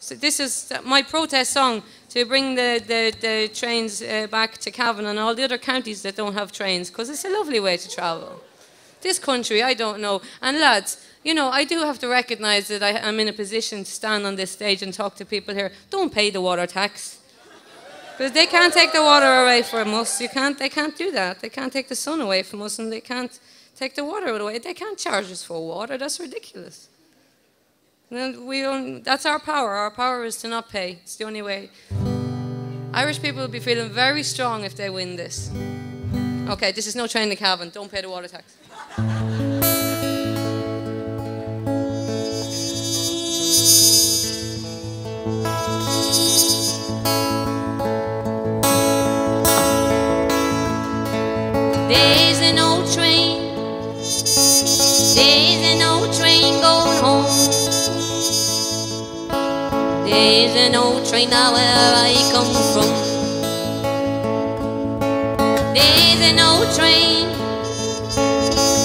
So this is my protest song to bring the, the, the trains uh, back to Cavan and all the other counties that don't have trains, because it's a lovely way to travel. This country, I don't know. And lads, you know, I do have to recognise that I, am in a position to stand on this stage and talk to people here. Don't pay the water tax. Because they can't take the water away from us. You can't, they can't do that. They can't take the sun away from us and they can't take the water away. They can't charge us for water. That's ridiculous. We that's our power. Our power is to not pay. It's the only way. Irish people will be feeling very strong if they win this. Okay, this is no train to Cavan. Don't pay the water tax. There's an old train. There's an old train now where I come from. There's an old train.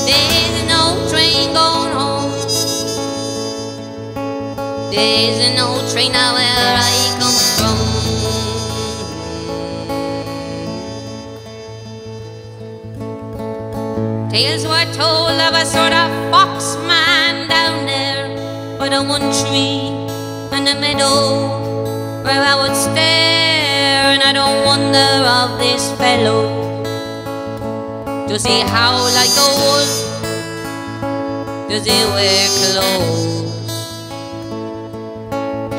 There's an old train going home. There's an old train now where I come from. Tales were told of a sort of fox man down there by the one tree the meadow where I would stare and I don't wonder of this fellow. Does he howl like a wolf? Does he wear clothes?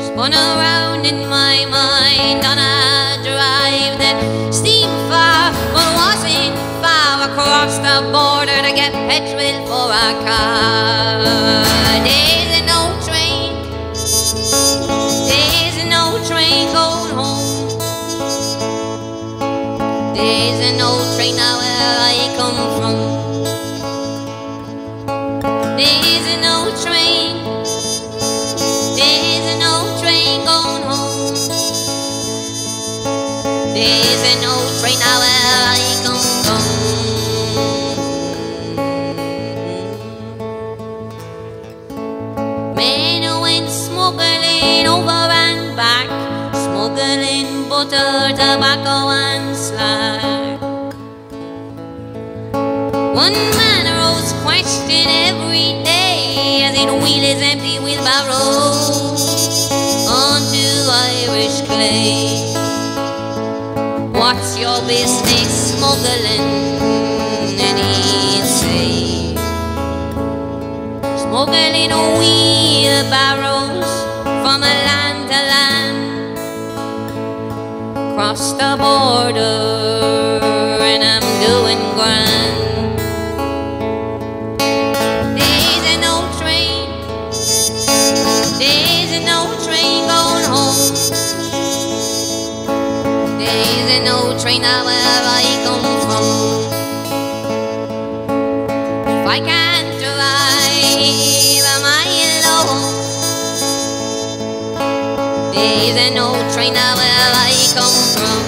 Spun around in my mind on a drive that seemed far but wasn't far across the border to get petrol for a car. Where I come from. There's old train, there's old train going home. There's old train now where I come from. Men went smuggling over and back, smuggling butter, tobacco and slag. One man arose question every day as he'd wheel his empty wheelbarrow onto Irish clay. What's your business smuggling? And he'd say, Smuggling wheelbarrows from a land to land, cross the border, and I'm doing grand. Train out where I come from. If I can't drive, am I alone? There's an old train out where I come from.